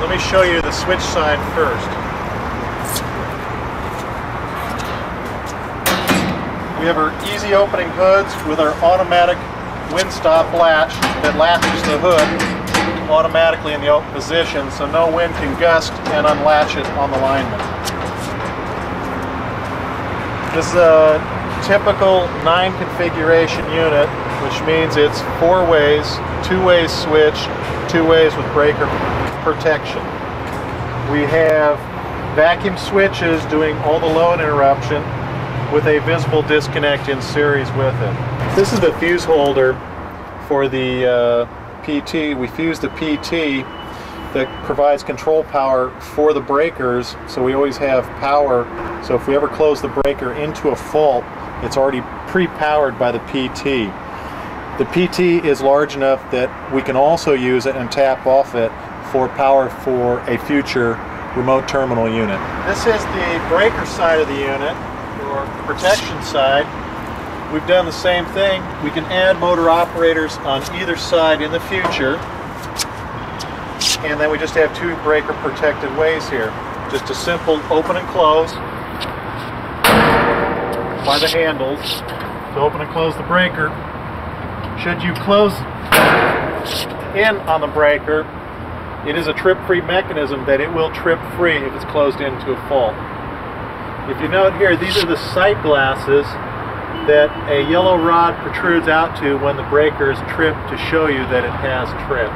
let me show you the switch side first. We have our easy opening hoods with our automatic wind stop latch that latches the hood automatically in the open position so no wind can gust and unlatch it on the lineman. This is a typical 9 configuration unit which means it's four ways, two ways switch, two ways with breaker protection. We have vacuum switches doing all the load interruption with a visible disconnect in series with it. This is the fuse holder for the uh, PT, we fuse the PT that provides control power for the breakers so we always have power so if we ever close the breaker into a fault it's already pre-powered by the PT. The PT is large enough that we can also use it and tap off it for power for a future remote terminal unit. This is the breaker side of the unit or protection side We've done the same thing. We can add motor operators on either side in the future. And then we just have two breaker protected ways here. Just a simple open and close by the handles to open and close the breaker. Should you close in on the breaker, it is a trip-free mechanism that it will trip free if it's closed into a fault. If you note here, these are the sight glasses that a yellow rod protrudes out to when the breaker is tripped to show you that it has tripped.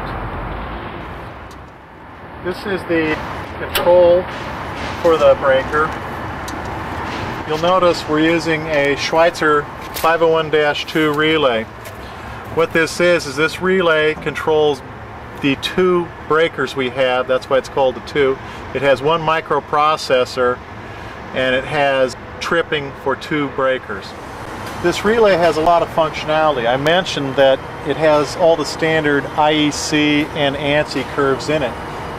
This is the control for the breaker. You'll notice we're using a Schweitzer 501-2 relay. What this is, is this relay controls the two breakers we have, that's why it's called the two. It has one microprocessor and it has tripping for two breakers. This relay has a lot of functionality. I mentioned that it has all the standard IEC and ANSI curves in it.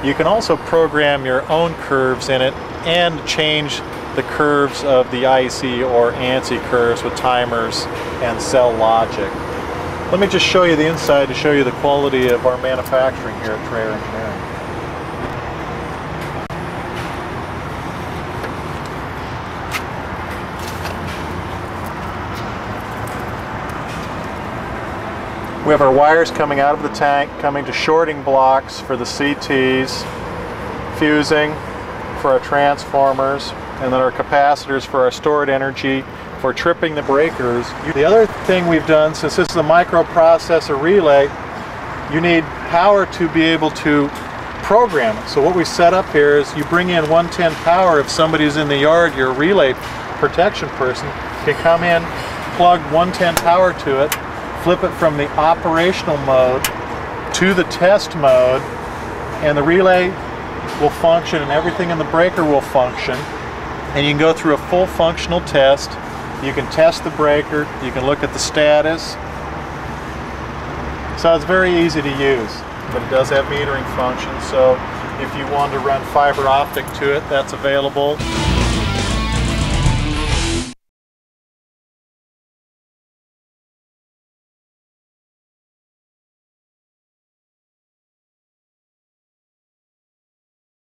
You can also program your own curves in it and change the curves of the IEC or ANSI curves with timers and SEL logic. Let me just show you the inside to show you the quality of our manufacturing here at Trayer Engineering. We have our wires coming out of the tank, coming to shorting blocks for the CTs, fusing for our transformers, and then our capacitors for our stored energy for tripping the breakers. The other thing we've done, since this is a microprocessor relay, you need power to be able to program it. So what we set up here is you bring in 110 power if somebody's in the yard, your relay protection person can come in, plug 110 power to it, flip it from the operational mode to the test mode and the relay will function and everything in the breaker will function and you can go through a full functional test you can test the breaker you can look at the status. So it's very easy to use but it does have metering function so if you want to run fiber optic to it that's available